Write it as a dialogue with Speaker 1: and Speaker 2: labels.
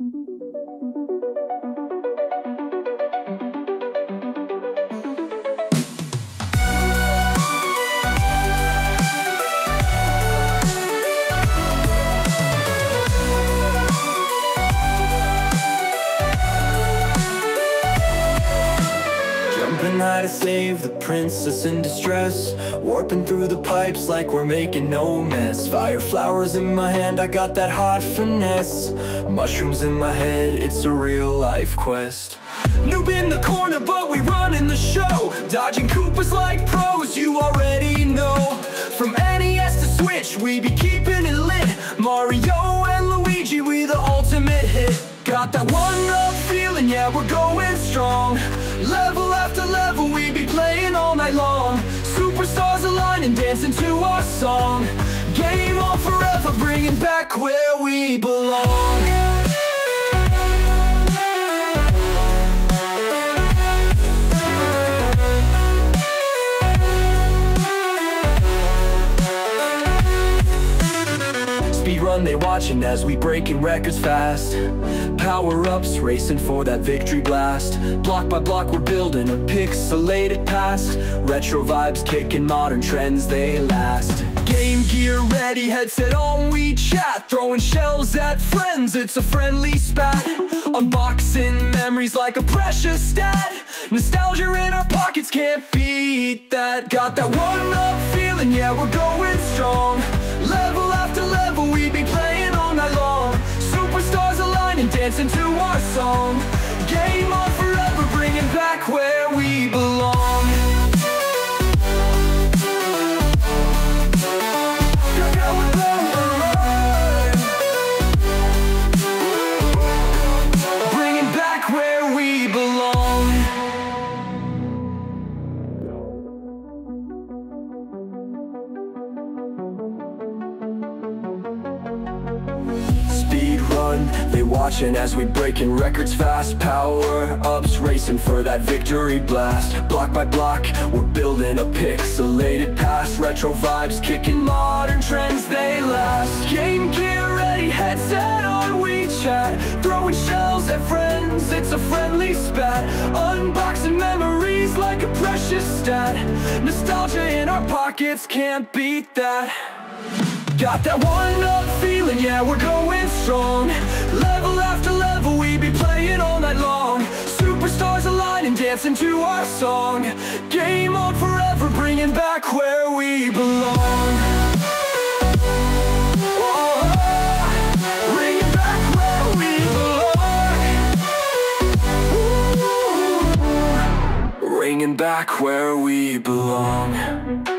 Speaker 1: Música High to save the princess in distress. Warping through the pipes like we're making no mess. Fire flowers in my hand, I got that hot finesse. Mushrooms in my head, it's a real life quest. Noob in the corner, but we running the show. Dodging Koopas like pros, you already know. From NES to Switch, we be keeping it lit. Mario and Luigi, we the ultimate hit. Got that one-up feeling, yeah, we're going dancing to our song. Game on forever, bringing back where we belong They watching as we breaking records fast. Power-ups, racing for that victory blast. Block by block, we're building a pixelated past. Retro vibes kicking modern trends, they last. Game gear ready, headset on, we chat. Throwing shells at friends, it's a friendly spat. Unboxing memories like a precious stat. Nostalgia in our pockets, can't beat that. Got that one-up feeling, yeah, we're going strong. Level, dancing to our song. Game on forever, bringing back where we belong. Bringing back where we belong. Speed run, they watching as we breaking records fast Power ups, racing for that victory blast. Block by block, we're building a pixelated past. Retro vibes, kicking modern trends, they last. Game gear ready, headset on, we chat Throwing shells at friends, it's a friendly spat. Unboxing memories like a precious stat. Nostalgia in our pockets, can't beat that. Got that one-up feeling, yeah, we're going strong. Level after level, we be playing all night long. Superstars align and dancing to our song. Game on forever, bringing back where we belong. Bringing back where we belong. Ooh, Bringing back where we belong